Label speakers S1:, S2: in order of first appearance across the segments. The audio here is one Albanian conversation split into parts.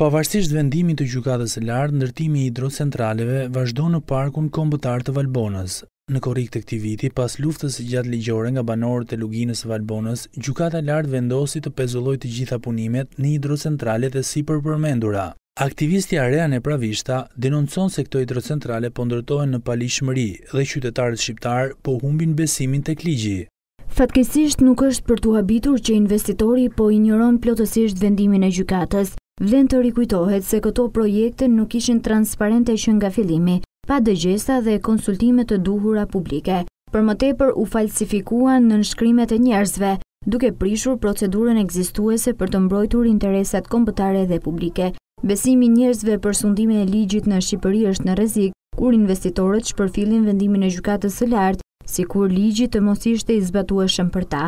S1: Pavarësisht vendimit të Gjykatës së Lartë, ndërtimi i hidrocentraleve vazhdon në Parkun Kombëtar të Valbonës. Në korrik të këtij viti, pas luftës së gjatë ligjore nga banorët e Luginës së Valbonës, Gjykata e Lartë vendosi të pezullojë të gjitha punimet në hidrocentralet e sipërpërmendura. Aktivistja Rea Nepravishta denoncon se këto hidrocentrale po ndërtohen në paligjshmëri dhe qytetarët shqiptarë po humbin besimin tek ligji.
S2: Fatkeqësisht nuk është për t'u habitur që investitori po injoron plotësisht vendimin e gjykatës. Vlen të rikujtohet se këto projekte nuk ishin transparente që nga fillimi, pa dëgjesa dhe konsultime të duhura publike. Për më tepër u falsifikuan nënshkrimet e njerëzve, duke prishur procedurën ekzistuese për të mbrojtur interesat kombëtare dhe publike. Besimi i njerëzve për sundimin e ligjit në Shqipëri është në rrezik, Kur investitorët shpërfillin vendimin e Gjykatës së Lartë, sikur ligji të mos ishte i zbatueshëm për ta.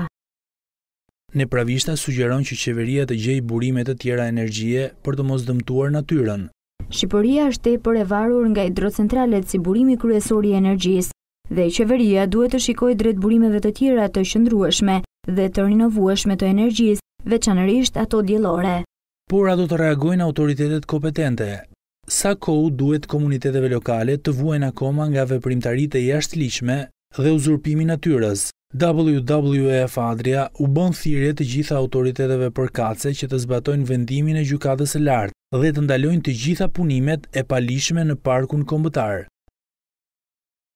S1: Nepravishta sugjeron që qeveria të gjejë burime të tjera energjie për të mos dëmtuar natyrën.
S2: Shqipëria është tepër e varur nga hidrocentralet si burimi kryesor i energjisë dhe qeveria duhet të shikojë drejt burimeve të tjera të qëndrueshme dhe të rinovueshme të energjisë, veçanërisht ato diellore.
S1: Por a do të reagojnë autoritetet kompetente? Sa kohë duhet komuniteteve lokale të vuajnë akoma nga veprimtaritë e jashtëligjshme dhe uzurpimi i natyrës? WWF Adria u bën thirrje të gjitha autoriteteve përkatëse që të zbatojnë vendimin e Gjykatës së Lartë dhe të ndalojnë të gjitha punimet e paligjshme në Parkun Kombëtar.